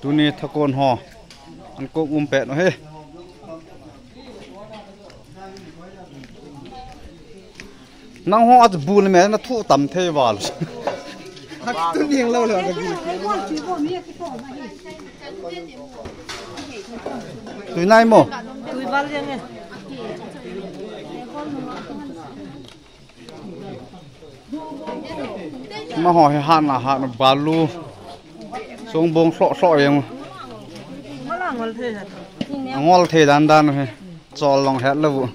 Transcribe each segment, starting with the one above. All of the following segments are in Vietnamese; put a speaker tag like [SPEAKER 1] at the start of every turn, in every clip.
[SPEAKER 1] tu ni thakon ho. An ko um pe no he. Nang ho at bul me na thu tam the wal.
[SPEAKER 2] Tu nieng lâu rồi
[SPEAKER 1] tu nai mo.
[SPEAKER 3] Tui bal yang
[SPEAKER 1] mà
[SPEAKER 3] hỏi hạn là hạn
[SPEAKER 1] bà lu. Xuống bông sọ sọ em. Ngon thế
[SPEAKER 3] đan đan rồi cho
[SPEAKER 1] lòng hết là vụ.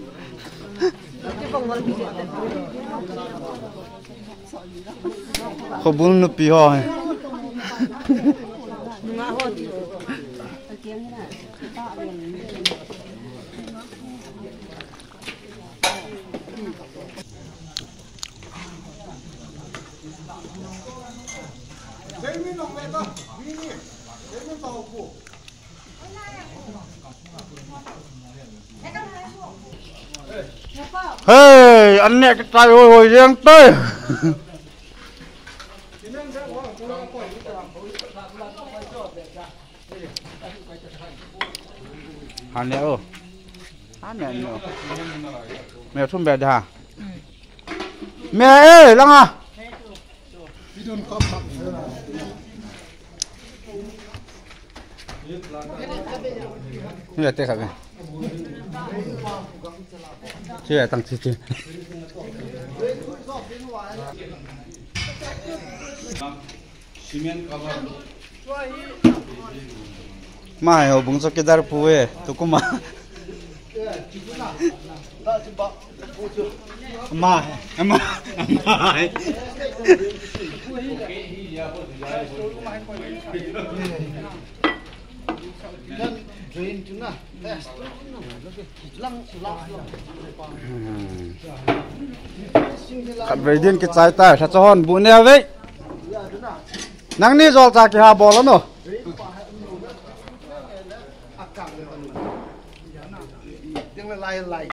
[SPEAKER 1] Không muốn
[SPEAKER 3] nó bị hoa
[SPEAKER 1] Hey anh nè cái trai hồi hồi riêng tới. Hắn nè ơ hắn nè nè mẹ thun bè đà mẹ ơi lăng à Ini teh kagak. Chưa tăng chưa chưa. Mai ho bung sok kedar puwe tu kuma. Mai, mai, mai.
[SPEAKER 2] Drain chúng à Test Lăng
[SPEAKER 1] Khát về điên cái trái tay thật cho hòn bún nè vậy. Nang ni zol cái hà bò lắm rồi
[SPEAKER 2] tiếng là lai lai